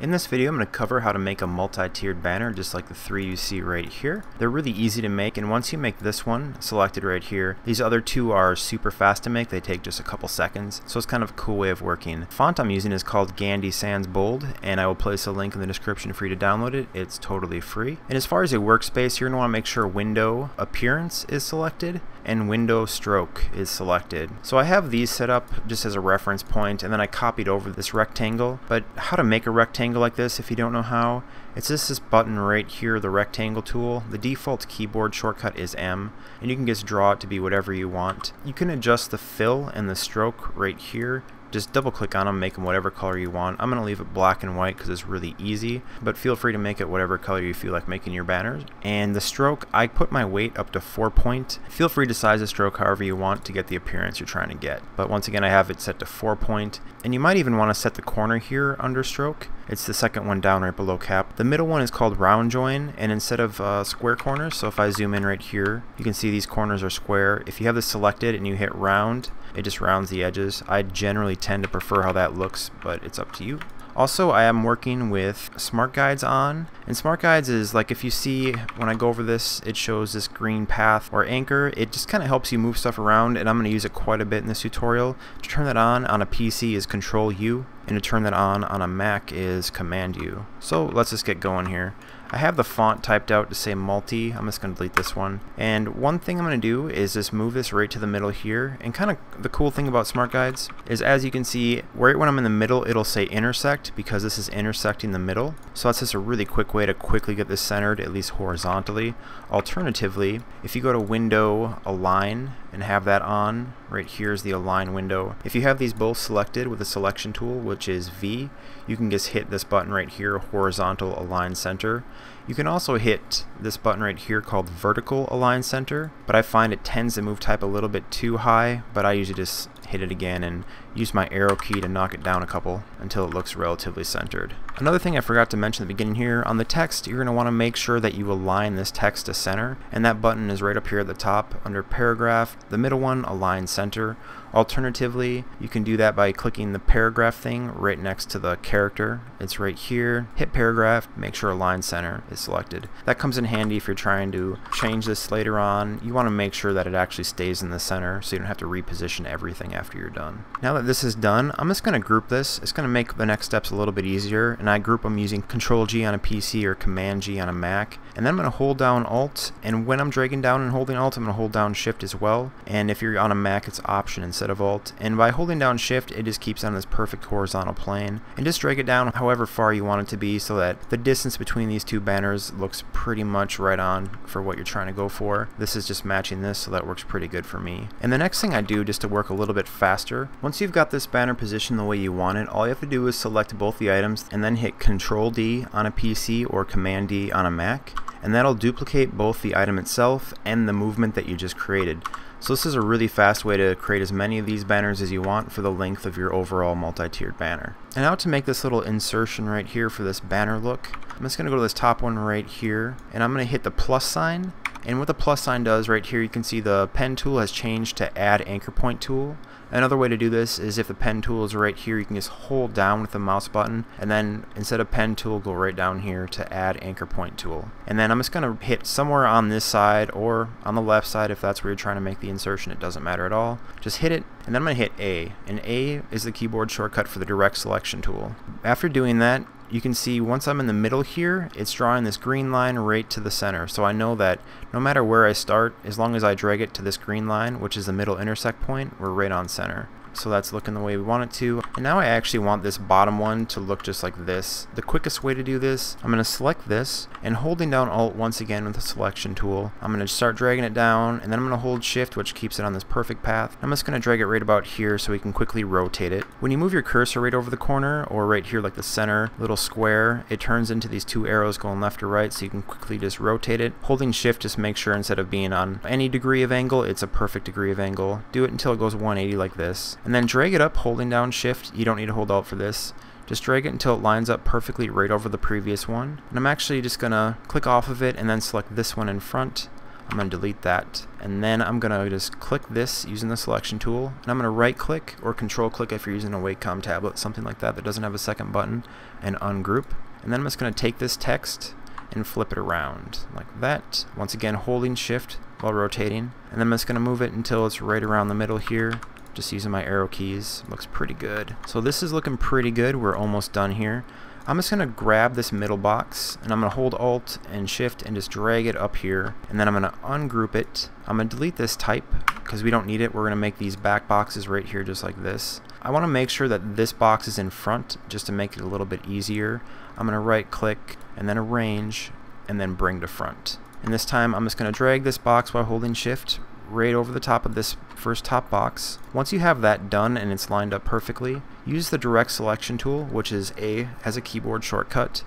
In this video I'm going to cover how to make a multi-tiered banner just like the three you see right here. They're really easy to make and once you make this one selected right here, these other two are super fast to make, they take just a couple seconds, so it's kind of a cool way of working. The font I'm using is called Gandhi Sans Bold and I will place a link in the description for you to download it, it's totally free. And as far as a workspace, you're going to want to make sure window appearance is selected and window stroke is selected. So I have these set up just as a reference point and then I copied over this rectangle, but how to make a rectangle like this if you don't know how, it's just this button right here, the rectangle tool. The default keyboard shortcut is M, and you can just draw it to be whatever you want. You can adjust the fill and the stroke right here just double click on them, make them whatever color you want. I'm going to leave it black and white because it's really easy, but feel free to make it whatever color you feel like making your banners. And the stroke, I put my weight up to 4 point. Feel free to size the stroke however you want to get the appearance you're trying to get. But once again, I have it set to 4 point. And you might even want to set the corner here under stroke. It's the second one down right below cap. The middle one is called round join, and instead of uh, square corners, so if I zoom in right here, you can see these corners are square. If you have this selected and you hit round, it just rounds the edges. I generally tend to prefer how that looks, but it's up to you. Also, I am working with Smart Guides on, and Smart Guides is like if you see when I go over this, it shows this green path or anchor. It just kind of helps you move stuff around, and I'm going to use it quite a bit in this tutorial. To turn that on on a PC is Control U, and to turn that on on a Mac is Command U. So let's just get going here. I have the font typed out to say multi. I'm just going to delete this one. And one thing I'm going to do is just move this right to the middle here. And kind of the cool thing about Smart Guides is as you can see, right when I'm in the middle, it'll say intersect because this is intersecting the middle. So that's just a really quick way to quickly get this centered, at least horizontally. Alternatively, if you go to Window, Align, and have that on, right here is the Align window. If you have these both selected with the selection tool, which is V, you can just hit this button right here, Horizontal Align Center. You can also hit this button right here called Vertical Align Center, but I find it tends to move type a little bit too high, but I usually just hit it again and use my arrow key to knock it down a couple until it looks relatively centered. Another thing I forgot to mention at the beginning here, on the text you're going to want to make sure that you align this text to center and that button is right up here at the top under paragraph, the middle one align center. Alternatively, you can do that by clicking the paragraph thing right next to the character. It's right here. Hit paragraph, make sure align center is selected. That comes in handy if you're trying to change this later on. You want to make sure that it actually stays in the center so you don't have to reposition everything after you're done. Now that this is done, I'm just going to group this. It's going to make the next steps a little bit easier and I group them using Control G on a PC or Command G on a Mac. And then I'm going to hold down Alt and when I'm dragging down and holding Alt, I'm going to hold down Shift as well. And if you're on a Mac, it's Option instead of Alt. And by holding down Shift, it just keeps on this perfect horizontal plane. And just drag it down however far you want it to be so that the distance between these two banners looks pretty much right on for what you're trying to go for. This is just matching this, so that works pretty good for me. And the next thing I do just to work a little bit faster, once you've got this banner positioned the way you want it, all you have to do is select both the items and then hit Control D on a PC or Command D on a Mac and that'll duplicate both the item itself and the movement that you just created. So this is a really fast way to create as many of these banners as you want for the length of your overall multi-tiered banner. And now to make this little insertion right here for this banner look, I'm just going to go to this top one right here and I'm going to hit the plus sign and what the plus sign does right here you can see the pen tool has changed to add anchor point tool Another way to do this is if the pen tool is right here, you can just hold down with the mouse button, and then instead of pen tool, go right down here to add anchor point tool. And then I'm just going to hit somewhere on this side or on the left side if that's where you're trying to make the insertion, it doesn't matter at all. Just hit it, and then I'm going to hit A, and A is the keyboard shortcut for the direct selection tool. After doing that, you can see once I'm in the middle here, it's drawing this green line right to the center. So I know that no matter where I start, as long as I drag it to this green line, which is the middle intersect point, we're right on center so that's looking the way we want it to. And now I actually want this bottom one to look just like this. The quickest way to do this, I'm going to select this and holding down Alt once again with the selection tool, I'm going to start dragging it down and then I'm going to hold Shift which keeps it on this perfect path. I'm just going to drag it right about here so we can quickly rotate it. When you move your cursor right over the corner or right here like the center little square, it turns into these two arrows going left or right so you can quickly just rotate it. Holding Shift just make sure instead of being on any degree of angle, it's a perfect degree of angle. Do it until it goes 180 like this and then drag it up holding down shift. You don't need to hold alt for this. Just drag it until it lines up perfectly right over the previous one. And I'm actually just going to click off of it and then select this one in front. I'm going to delete that. And then I'm going to just click this using the selection tool. And I'm going to right click or control click if you're using a Wacom tablet, something like that that doesn't have a second button, and ungroup. And then I'm just going to take this text and flip it around like that. Once again, holding shift while rotating. And then I'm just going to move it until it's right around the middle here just using my arrow keys. Looks pretty good. So this is looking pretty good. We're almost done here. I'm just going to grab this middle box and I'm going to hold alt and shift and just drag it up here and then I'm going to ungroup it. I'm going to delete this type because we don't need it. We're going to make these back boxes right here just like this. I want to make sure that this box is in front just to make it a little bit easier. I'm going to right click and then arrange and then bring to front. And this time I'm just going to drag this box while holding shift right over the top of this first top box. Once you have that done and it's lined up perfectly, use the direct selection tool, which is A as a keyboard shortcut,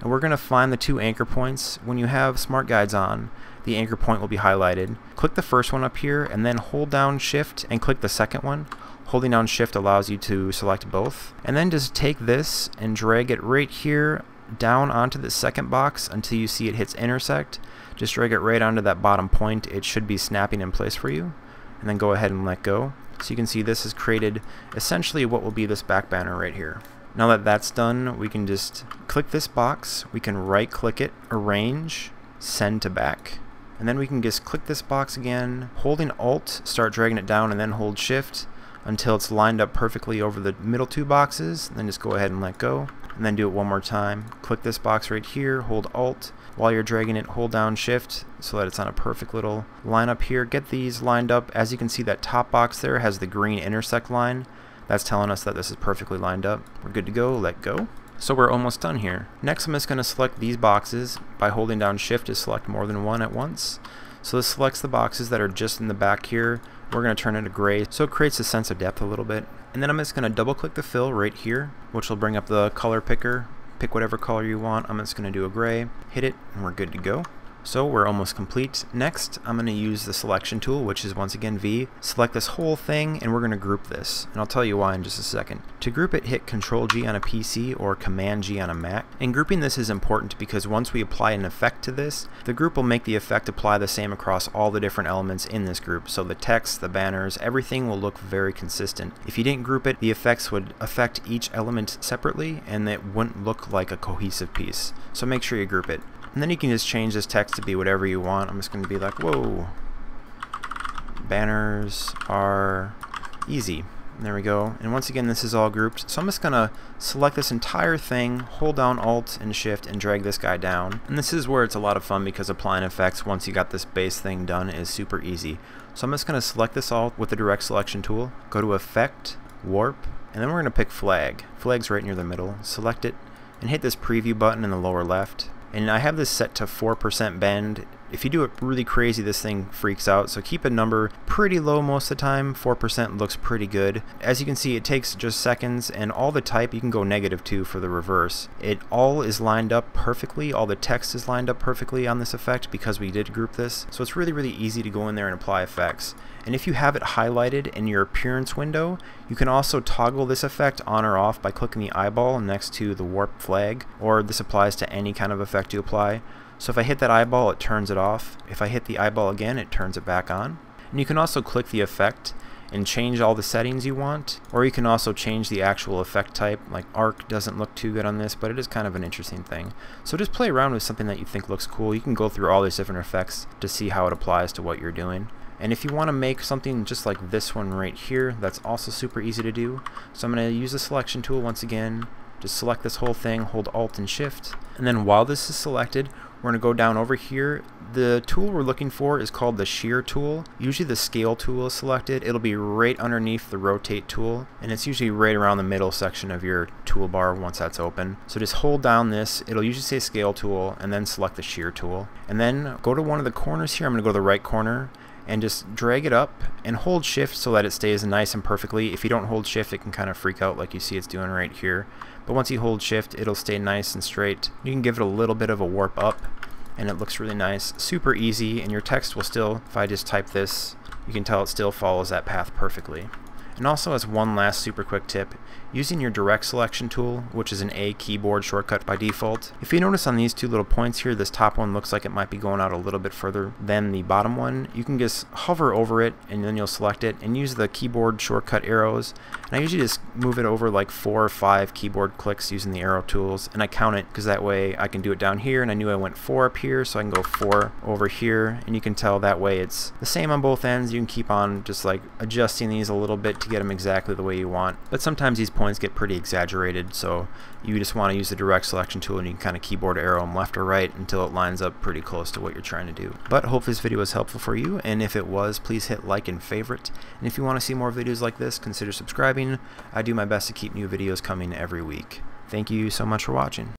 and we're going to find the two anchor points. When you have smart guides on, the anchor point will be highlighted. Click the first one up here and then hold down shift and click the second one. Holding down shift allows you to select both. And then just take this and drag it right here down onto the second box until you see it hits intersect. Just drag it right onto that bottom point. It should be snapping in place for you. And then go ahead and let go. So you can see this has created essentially what will be this back banner right here. Now that that's done, we can just click this box, we can right click it, arrange, send to back. And then we can just click this box again, holding alt, start dragging it down and then hold shift until it's lined up perfectly over the middle two boxes, then just go ahead and let go and then do it one more time. Click this box right here, hold Alt. While you're dragging it, hold down Shift so that it's on a perfect little line up here. Get these lined up. As you can see, that top box there has the green intersect line. That's telling us that this is perfectly lined up. We're good to go. Let go. So we're almost done here. Next I'm just going to select these boxes by holding down shift to select more than one at once. So this selects the boxes that are just in the back here. We're going to turn it to gray so it creates a sense of depth a little bit. And then I'm just going to double click the fill right here, which will bring up the color picker. Pick whatever color you want. I'm just going to do a gray, hit it, and we're good to go. So we're almost complete. Next, I'm going to use the selection tool, which is once again V. Select this whole thing, and we're going to group this. And I'll tell you why in just a second. To group it, hit Control G on a PC or Command G on a Mac. And grouping this is important because once we apply an effect to this, the group will make the effect apply the same across all the different elements in this group. So the text, the banners, everything will look very consistent. If you didn't group it, the effects would affect each element separately, and it wouldn't look like a cohesive piece. So make sure you group it. And then you can just change this text to be whatever you want. I'm just going to be like, whoa, banners are easy. There we go. And once again, this is all grouped. So I'm just going to select this entire thing, hold down Alt and Shift, and drag this guy down. And this is where it's a lot of fun because applying effects once you got this base thing done is super easy. So I'm just going to select this all with the direct selection tool, go to Effect, Warp, and then we're going to pick Flag. Flag's right near the middle. Select it, and hit this preview button in the lower left and I have this set to 4% bend. If you do it really crazy, this thing freaks out. So keep a number pretty low most of the time. 4% looks pretty good. As you can see, it takes just seconds, and all the type, you can go negative 2 for the reverse. It all is lined up perfectly. All the text is lined up perfectly on this effect because we did group this. So it's really, really easy to go in there and apply effects. And if you have it highlighted in your appearance window, you can also toggle this effect on or off by clicking the eyeball next to the warp flag, or this applies to any kind of effect you apply. So if I hit that eyeball, it turns it off. If I hit the eyeball again, it turns it back on. And you can also click the effect and change all the settings you want, or you can also change the actual effect type, like arc doesn't look too good on this, but it is kind of an interesting thing. So just play around with something that you think looks cool. You can go through all these different effects to see how it applies to what you're doing. And if you want to make something just like this one right here, that's also super easy to do. So I'm going to use the selection tool once again. Just select this whole thing, hold Alt and Shift. And then while this is selected, we're going to go down over here. The tool we're looking for is called the shear tool. Usually the scale tool is selected. It'll be right underneath the rotate tool and it's usually right around the middle section of your toolbar once that's open. So just hold down this. It'll usually say scale tool and then select the shear tool. And then go to one of the corners here. I'm going to go to the right corner and just drag it up and hold shift so that it stays nice and perfectly. If you don't hold shift it can kind of freak out like you see it's doing right here. But once you hold shift it'll stay nice and straight. You can give it a little bit of a warp up and it looks really nice. Super easy and your text will still, if I just type this, you can tell it still follows that path perfectly. And also as one last super quick tip, using your direct selection tool, which is an A keyboard shortcut by default, if you notice on these two little points here, this top one looks like it might be going out a little bit further than the bottom one, you can just hover over it and then you'll select it and use the keyboard shortcut arrows. And I usually just move it over like four or five keyboard clicks using the arrow tools and I count it because that way I can do it down here and I knew I went four up here so I can go four over here and you can tell that way it's the same on both ends. You can keep on just like adjusting these a little bit to get them exactly the way you want. But sometimes these points get pretty exaggerated so you just want to use the direct selection tool and you can kind of keyboard arrow them left or right until it lines up pretty close to what you're trying to do. But hopefully this video was helpful for you and if it was please hit like and favorite and if you want to see more videos like this consider subscribing. I do my best to keep new videos coming every week. Thank you so much for watching.